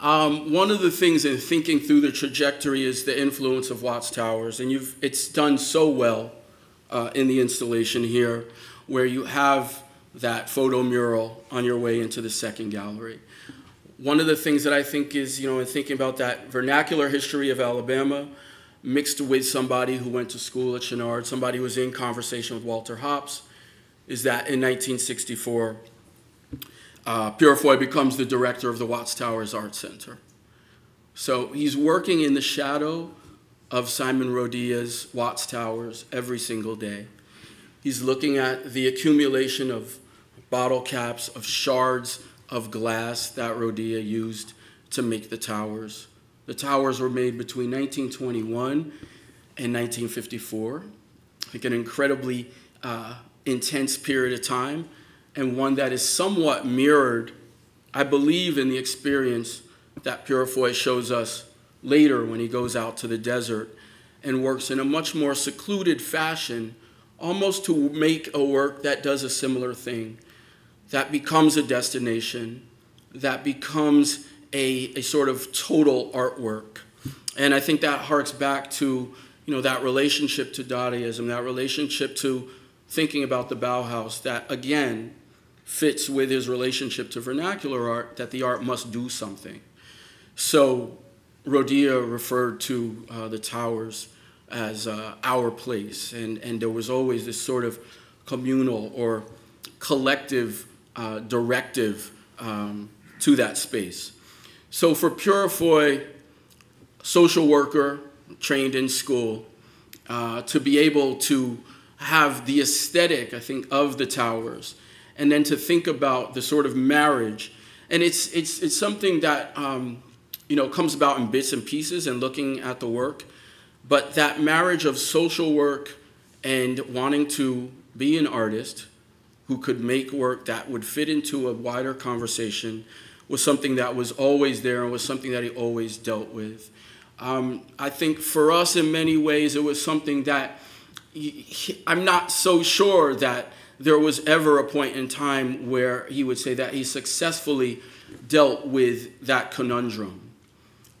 Um, one of the things in thinking through the trajectory is the influence of Watts Towers, and you've, it's done so well uh, in the installation here, where you have that photo mural on your way into the second gallery. One of the things that I think is, you know, in thinking about that vernacular history of Alabama, mixed with somebody who went to school at Chouinard, somebody who was in conversation with Walter Hopps, is that in 1964, uh, Purifoy becomes the director of the Watts Towers Art Center. So he's working in the shadow of Simon Rodia's Watts Towers every single day. He's looking at the accumulation of bottle caps, of shards of glass that Rodia used to make the towers. The towers were made between 1921 and 1954, like an incredibly uh, intense period of time and one that is somewhat mirrored, I believe, in the experience that Purifoy shows us later when he goes out to the desert and works in a much more secluded fashion almost to make a work that does a similar thing, that becomes a destination, that becomes a, a sort of total artwork. And I think that harks back to you know, that relationship to Dadaism, that relationship to thinking about the Bauhaus, that again fits with his relationship to vernacular art, that the art must do something. So Rodia referred to uh, the towers as uh, our place, and, and there was always this sort of communal or collective uh, directive um, to that space. So for Purifoy, social worker, trained in school, uh, to be able to have the aesthetic, I think, of the towers, and then to think about the sort of marriage. And it's, it's, it's something that, um, you know, comes about in bits and pieces and looking at the work. But that marriage of social work and wanting to be an artist who could make work that would fit into a wider conversation was something that was always there and was something that he always dealt with. Um, I think for us, in many ways, it was something that he, he, I'm not so sure that there was ever a point in time where he would say that he successfully dealt with that conundrum.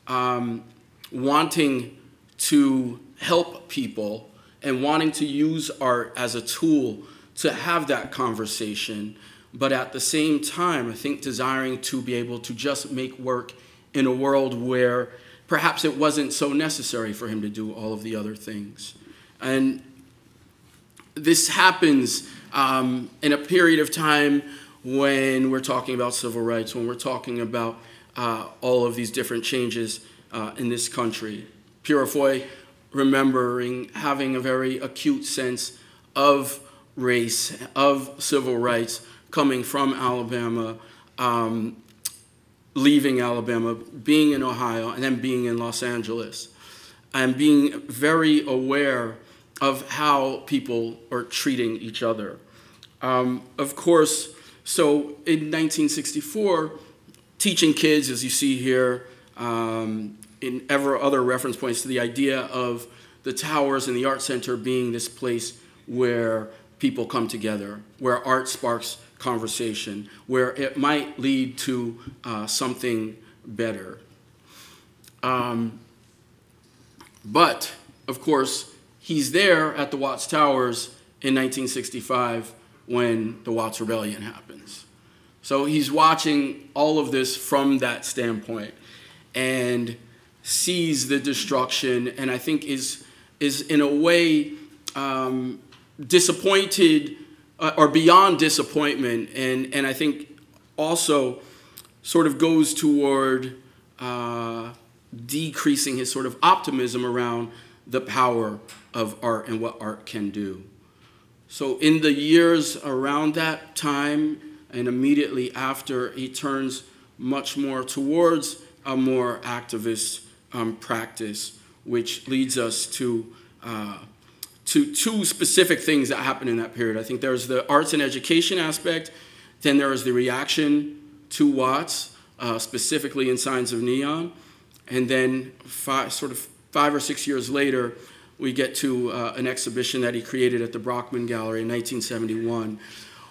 Um, wanting to help people and wanting to use art as a tool to have that conversation, but at the same time, I think desiring to be able to just make work in a world where perhaps it wasn't so necessary for him to do all of the other things. And this happens um, in a period of time when we're talking about civil rights, when we're talking about uh, all of these different changes uh, in this country. Purifoy remembering having a very acute sense of race, of civil rights coming from Alabama, um, leaving Alabama, being in Ohio, and then being in Los Angeles, and being very aware of how people are treating each other. Um, of course, so in 1964, teaching kids, as you see here, um, in ever other reference points to the idea of the towers and the art center being this place where people come together, where art sparks conversation where it might lead to uh, something better. Um, but, of course, he's there at the Watts Towers in 1965 when the Watts Rebellion happens. So he's watching all of this from that standpoint and sees the destruction and I think is, is in a way um, disappointed uh, or beyond disappointment, and, and I think also sort of goes toward uh, decreasing his sort of optimism around the power of art and what art can do. So, in the years around that time and immediately after, he turns much more towards a more activist um, practice, which leads us to uh, to two specific things that happened in that period. I think there's the arts and education aspect, then there is the reaction to Watts, uh, specifically in Signs of Neon, and then five, sort of five or six years later, we get to uh, an exhibition that he created at the Brockman Gallery in 1971,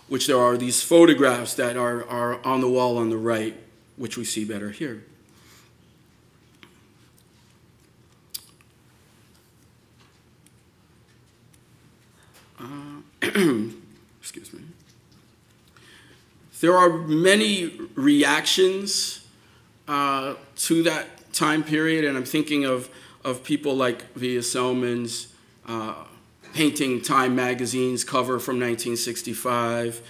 which there are these photographs that are, are on the wall on the right, which we see better here. excuse me. There are many reactions uh, to that time period, and I'm thinking of, of people like Vija Celmins uh, painting Time magazine's cover from 1965,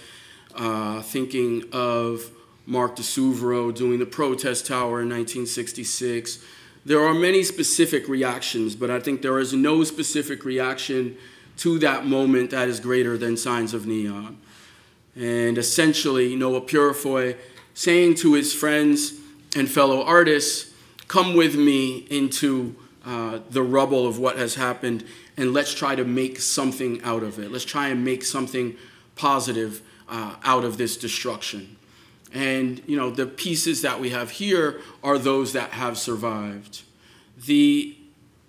uh, thinking of Mark De di Suvero doing the protest tower in 1966. There are many specific reactions, but I think there is no specific reaction to that moment that is greater than signs of neon. And essentially, Noah Purifoy saying to his friends and fellow artists, come with me into uh, the rubble of what has happened and let's try to make something out of it. Let's try and make something positive uh, out of this destruction. And, you know, the pieces that we have here are those that have survived. The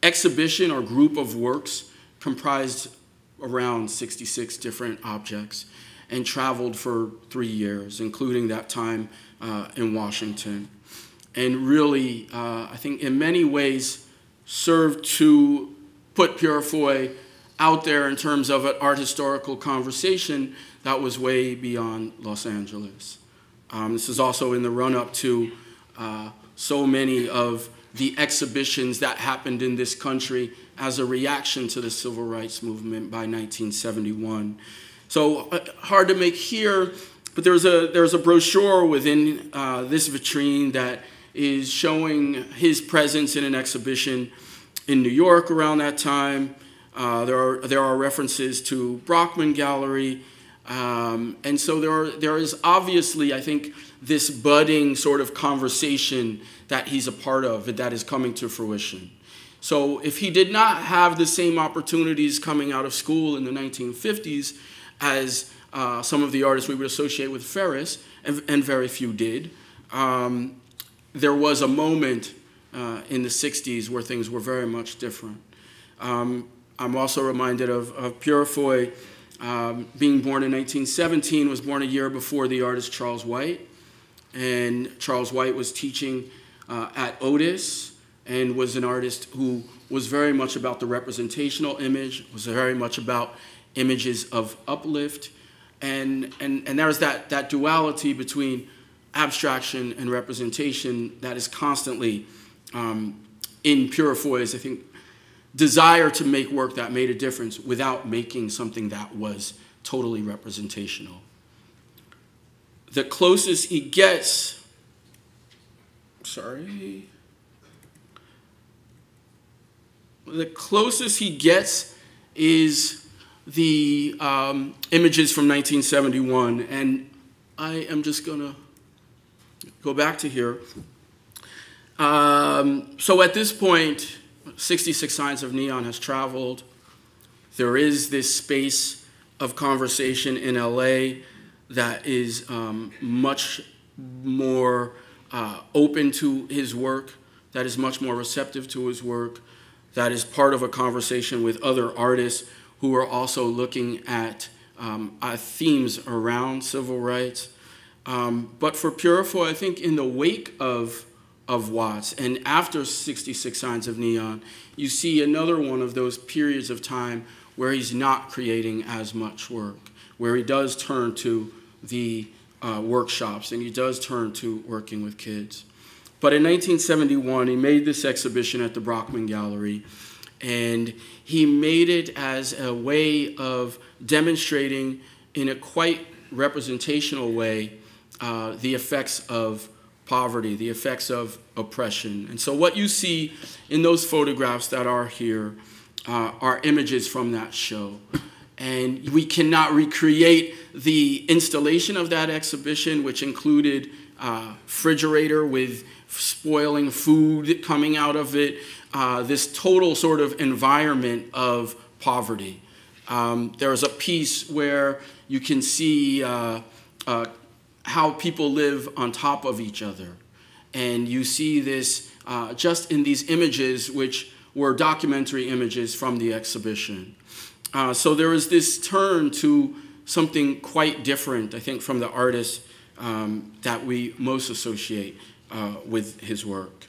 exhibition or group of works comprised around 66 different objects and traveled for three years, including that time uh, in Washington. And really, uh, I think in many ways, served to put Purifoy out there in terms of an art historical conversation that was way beyond Los Angeles. Um, this is also in the run up to uh, so many of the exhibitions that happened in this country as a reaction to the civil rights movement by 1971. So uh, hard to make here, but there's a there's a brochure within uh, this vitrine that is showing his presence in an exhibition in New York around that time. Uh, there are there are references to Brockman Gallery, um, and so there are, there is obviously I think this budding sort of conversation that he's a part of that is coming to fruition. So if he did not have the same opportunities coming out of school in the 1950s as uh, some of the artists we would associate with Ferus, and, and very few did, um, there was a moment uh, in the 60s where things were very much different. Um, I'm also reminded of, of Purifoy um, being born in 1917, was born a year before the artist Charles White. And Charles White was teaching uh, at Otis and was an artist who was very much about the representational image, was very much about images of uplift. And, and, and there's that, that duality between abstraction and representation that is constantly um, in Purifoy's, I think, desire to make work that made a difference without making something that was totally representational. The closest he gets, sorry, the closest he gets is the um, images from 1971. And I am just going to go back to here. Um, so at this point, 66 Signs of Neon has traveled. There is this space of conversation in LA that is um, much more uh, open to his work, that is much more receptive to his work, that is part of a conversation with other artists who are also looking at um, uh, themes around civil rights. Um, but for Purifoy, I think in the wake of of Watts. And after 66 Signs of Neon, you see another one of those periods of time where he's not creating as much work, where he does turn to the uh, workshops and he does turn to working with kids. But in 1971, he made this exhibition at the Brockman Gallery, and he made it as a way of demonstrating in a quite representational way uh, the effects of poverty, the effects of oppression. And so, what you see in those photographs that are here uh, are images from that show. And we cannot recreate the installation of that exhibition, which included uh, refrigerator with spoiling food coming out of it, uh, this total sort of environment of poverty. Um, there's a piece where you can see uh, uh how people live on top of each other. And you see this uh, just in these images, which were documentary images from the exhibition. Uh, so there is this turn to something quite different, I think, from the artist um, that we most associate uh, with his work.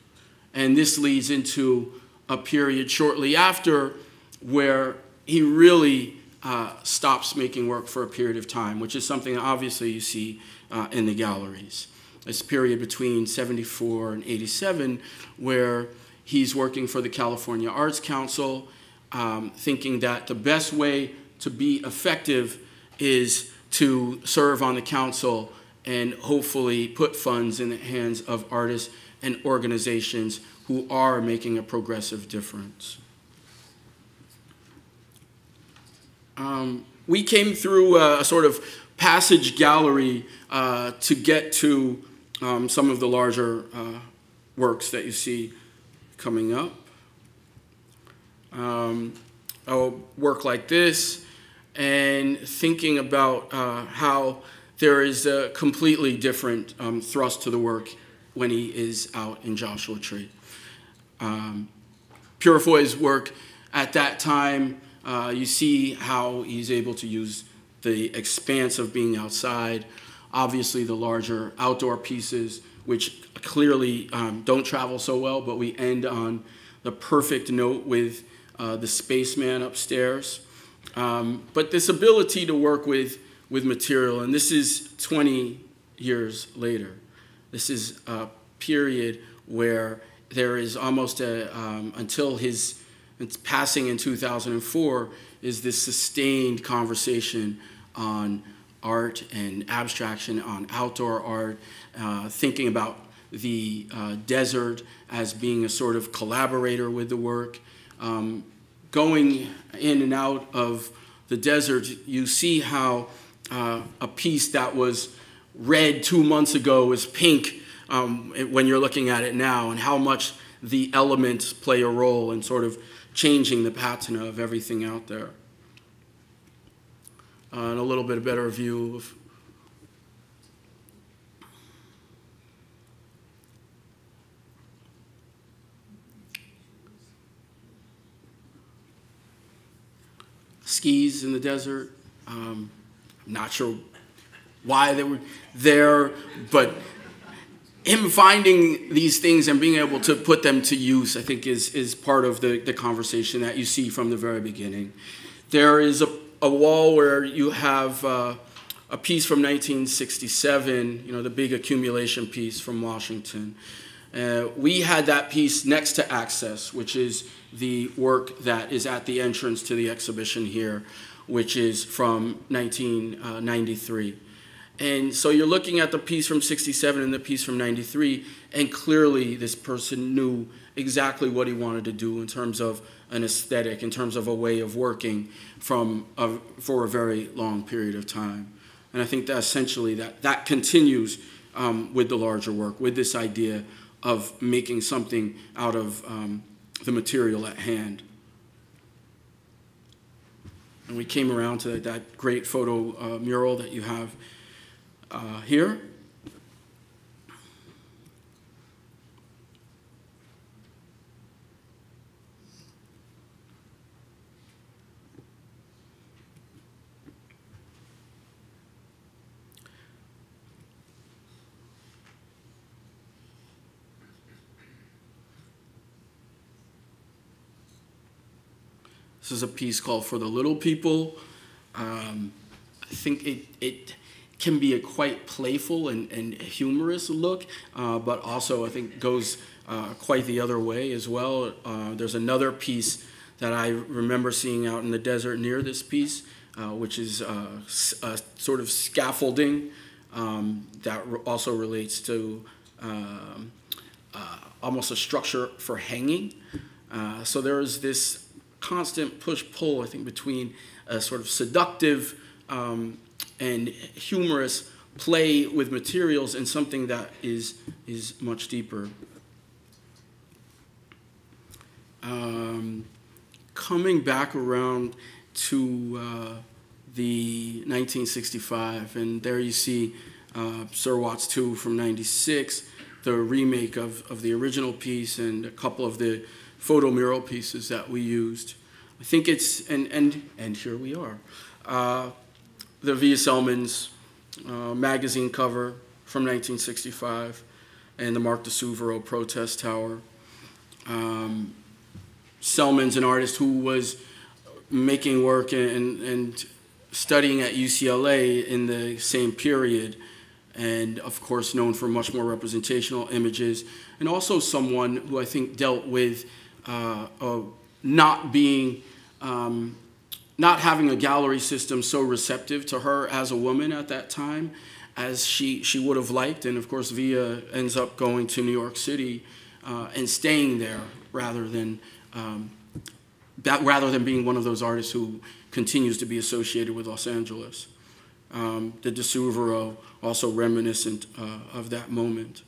And this leads into a period shortly after where he really uh, stops making work for a period of time, which is something obviously you see uh, in the galleries. This period between 74 and 87, where he's working for the California Arts Council, um, thinking that the best way to be effective is to serve on the council and hopefully put funds in the hands of artists and organizations who are making a progressive difference. Um, we came through a, a, sort of passage gallery uh, to get to um, some of the larger uh, works that you see coming up. Um, a work like this, and thinking about uh, how there is a completely different um, thrust to the work when he is out in Joshua Tree. Um, Purifoy's work at that time Uh, you see how he's able to use the expanse of being outside, obviously the larger outdoor pieces, which clearly um, don't travel so well, but we end on the perfect note with uh, the spaceman upstairs. Um, but this ability to work with, with material, and this is 20 years later. This is a period where there is almost a, um, until his passing in 2004, is this sustained conversation on art and abstraction, on outdoor art, uh, thinking about the uh, desert as being a sort of collaborator with the work. Um, going in and out of the desert, you see how uh, a piece that was red two months ago is pink um, when you're looking at it now, and how much the elements play a role in sort of changing the patina of everything out there. Uh, and a little bit better view of skis in the desert. Um, not sure why they were there, but him finding these things and being able to put them to use, I think, is, is part of the, the conversation that you see from the very beginning. There is a, a wall where you have uh, a piece from 1967, you know, the big accumulation piece from Washington. Uh, we had that piece next to Access, which is the work that is at the entrance to the exhibition here, which is from 1993. And so you're looking at the piece from 67 and the piece from 93, and clearly this person knew exactly what he wanted to do in terms of an aesthetic, in terms of a way of working from a, for a very long period of time. And I think that essentially that, that continues um, with the larger work, with this idea of making something out of um, the material at hand. And we came around to that great photo uh, mural that you have uh, here. This is a piece called For the Little People. Um, I think it, it can be a quite playful and, and humorous look, uh, but also I think goes uh, quite the other way as well. Uh, there's another piece that I remember seeing out in the desert near this piece, uh, which is uh, a sort of scaffolding um, that also relates to um, uh, almost a structure for hanging. so there is this constant push-pull, I think, between a sort of seductive um, and humorous play with materials and something that is, is much deeper. Um, coming back around to uh, the 1965, and there you see uh, Sir Watts 2 from 96, the remake of, of the original piece and a couple of the photo mural pieces that we used. I think it's, and, and, and here we are. Uh, the Vija Celmins uh, magazine cover from 1965 and the Mark di Suvero protest tower. Um, Celmins an artist who was making work and, and studying at UCLA in the same period and of course known for much more representational images and also someone who I think dealt with uh, not being um, not having a gallery system so receptive to her as a woman at that time as she, she would have liked. And of course, Vija ends up going to New York City uh, and staying there rather than, um, that, rather than being one of those artists who continues to be associated with Los Angeles. Um, the di Suvero also reminiscent uh, of that moment.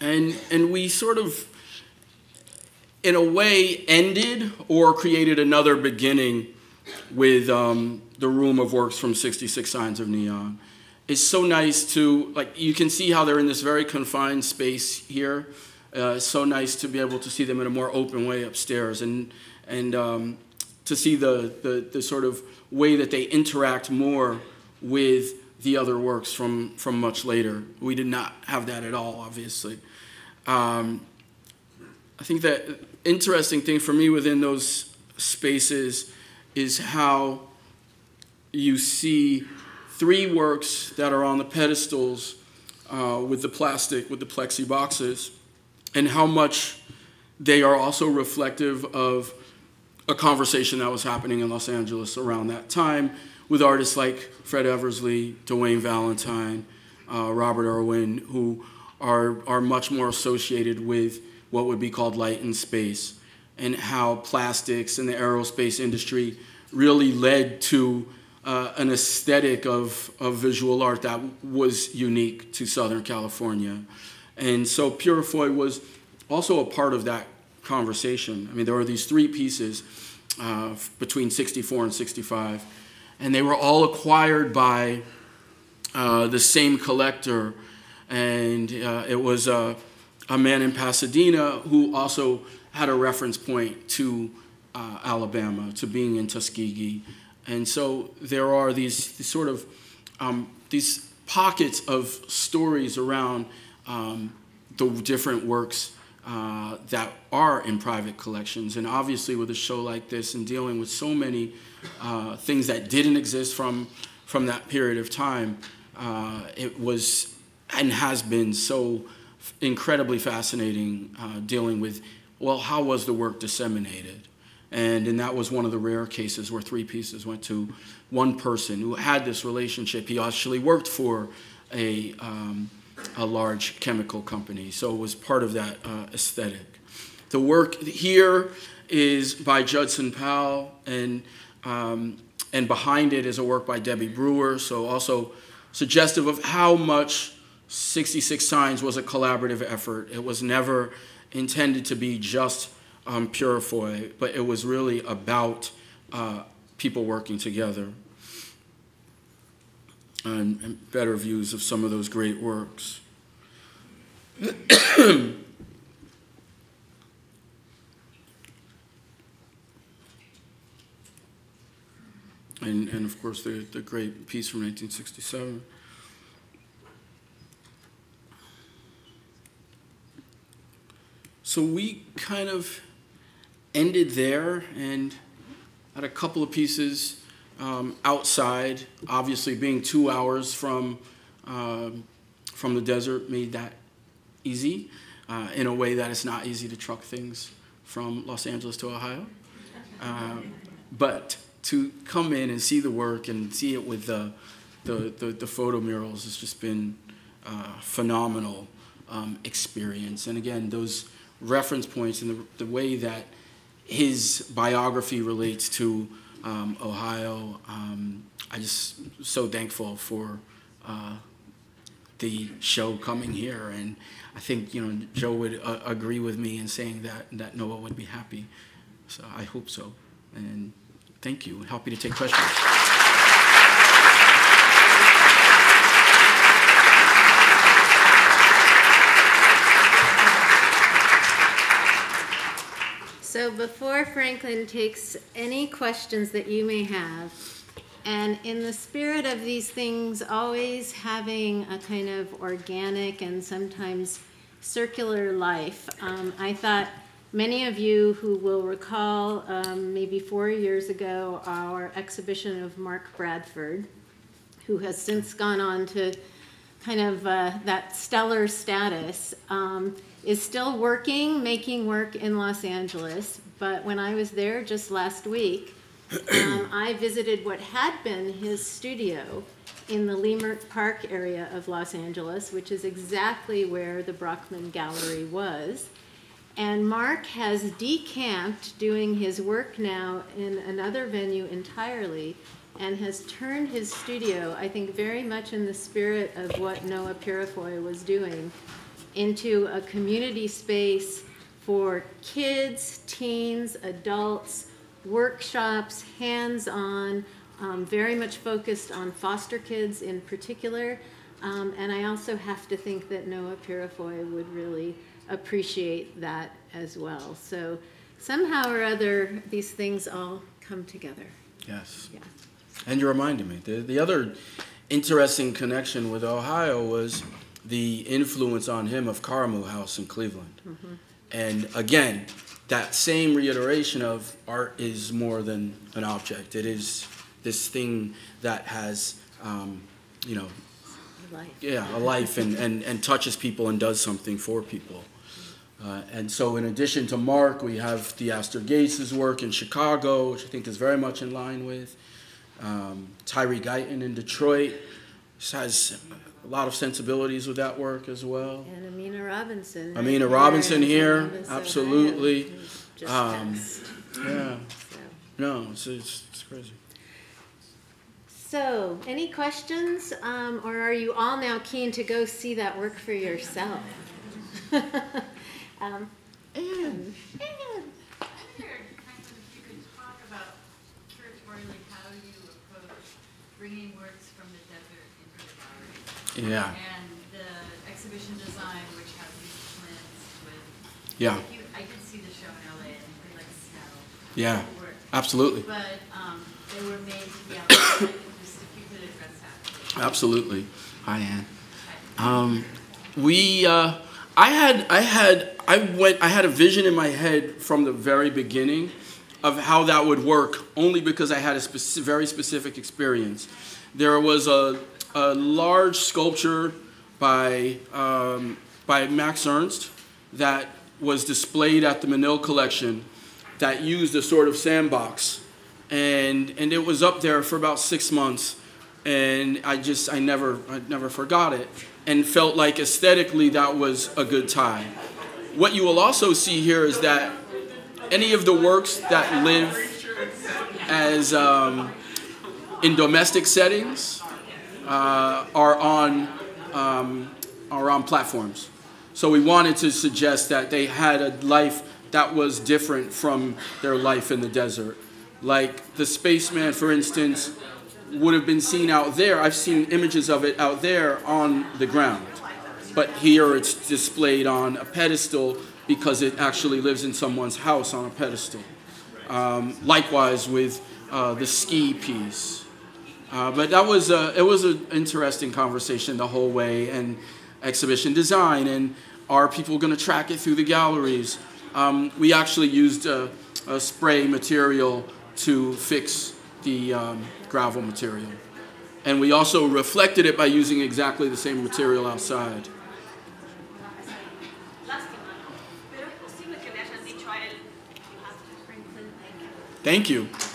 And, and we sort of in a way, ended or created another beginning with um, the Room of Works from 66 Signs of Neon. It's so nice to, like, you can see how they're in this very confined space here. Uh, it's so nice to be able to see them in a more open way upstairs and, and um, to see the, the, the sort of way that they interact more with the other works from, from much later. We did not have that at all, obviously. Um, I think that interesting thing for me within those spaces is how you see three works that are on the pedestals uh, with the plastic, with the plexi boxes, and how much they are also reflective of a conversation that was happening in Los Angeles around that time with artists like Fred Eversley, DeWain Valentine, uh, Robert Irwin, who are, are much more associated with what would be called light and space, and how plastics and the aerospace industry really led to uh, an aesthetic of, of visual art that was unique to Southern California. And so Purifoy was also a part of that conversation. I mean, there were these three pieces uh, between 64 and 65, and they were all acquired by uh, the same collector. And uh, it was a, a man in Pasadena who also had a reference point to uh, Alabama, to being in Tuskegee. And so there are these, these sort of um, these pockets of stories around um, the different works uh, that are in private collections. And obviously, with a show like this and dealing with so many uh, things that didn't exist from, from that period of time, uh, it was and has been so incredibly fascinating uh, dealing with well, how was the work disseminated? And, and that was one of the rare cases where three pieces went to one person who had this relationship. He actually worked for a, um, a large chemical company, so it was part of that uh, aesthetic. The work here is by Judson Powell, and, um, and behind it is a work by Debbie Brewer, so also suggestive of how much 66 Signs was a collaborative effort. It was never intended to be just um, Purifoy, but it was really about uh, people working together and, and better views of some of those great works. and, and of course, the, the great piece from 1967. So we kind of ended there and had a couple of pieces um, outside. Obviously, being two hours from um, from the desert made that easy uh, in a way that it's not easy to truck things from Los Angeles to Ohio. Uh, but to come in and see the work and see it with the the, the, the photo murals has just been uh, phenomenal um, experience. And again, those reference points and the, the way that his biography relates to um, Ohio. Um, I just so thankful for uh, the show coming here, and I think you know Joe would uh, agree with me in saying that that Noah would be happy. So I hope so, and thank you. Happy to take questions. So before Franklin takes any questions that you may have, and in the spirit of these things always having a kind of organic and sometimes circular life, um, I thought many of you who will recall um, maybe four years ago our exhibition of Mark Bradford, who has since gone on to kind of uh, that stellar status. Um, is still working, making work in Los Angeles. But when I was there just last week, um, I visited what had been his studio in the Leimert Park area of Los Angeles, which is exactly where the Brockman Gallery was. And Mark has decamped doing his work now in another venue entirely and has turned his studio, I think, very much in the spirit of what Noah Purifoy was doing into a community space for kids, teens, adults, workshops, hands-on, um, very much focused on foster kids in particular, Um, and I also have to think that Noah Purifoy would really appreciate that as well. So somehow or other, these things all come together. Yes. Yeah. And you reminded me. The, the other interesting connection with Ohio was the influence on him of Karamu House in Cleveland. And again, that same reiteration of art is more than an object. It is this thing that has, um, you know, Life. yeah, a life and, and, and touches people and does something for people. Uh, and so, in addition to Mark, we have Theaster Gates' work in Chicago, which I think is very much in line with. Um, Tyree Guyton in Detroit has a lot of sensibilities with that work as well. And Aminah Robinson. Aminah right Robinson here, Columbus, absolutely. who's Just Um, Yeah, so. no, it's, it's, it's crazy. So, any questions, um, or are you all now keen to go see that work for yourself? um, And Anne. I yeah, And the exhibition design, which has these plans with. yeah, like you- I did see the show in LA and really like Seattle. yeah, absolutely. But, um, they were made to be outside, just if you could address that. Absolutely. Hi, Ann. Um, we, uh, I had, I had, I went, I had a vision in my head from the very beginning of how that would work, only because I had a speci- very specific experience. There was a, a large sculpture by, um, by Max Ernst that was displayed at the Menil collection that used a sort of sandbox. And, and it was up there for about six months and I just I never I never forgot it and felt like aesthetically that was a good time. What you will also see here is that any of the works that live as um, in domestic settings uh, are on um, are on platforms. So we wanted to suggest that they had a life that was different from their life in the desert. Like the spaceman, for instance, would have been seen out there. I've seen images of it out there on the ground. But here it's displayed on a pedestal because it actually lives in someone's house on a pedestal. Um, likewise with uh, the ski piece. Uh, but that was a, it was an interesting conversation the whole way and exhibition design and are people going to track it through the galleries? Um, we actually used a, a spray material to fix the um, gravel material. And we also reflected it by using exactly the same material outside. Lástima. Pero es posible que le hayan dicho a él, you have to Franklin, thank you. Thank you.